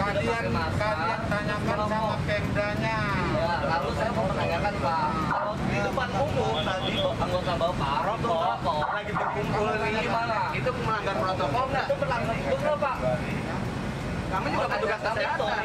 Kalian, kalian tanyakan sama lalu saya mau Pak, anggota lagi berkumpul di mana? Itu melanggar protokol? Itu. Kami juga petugas kesehatan.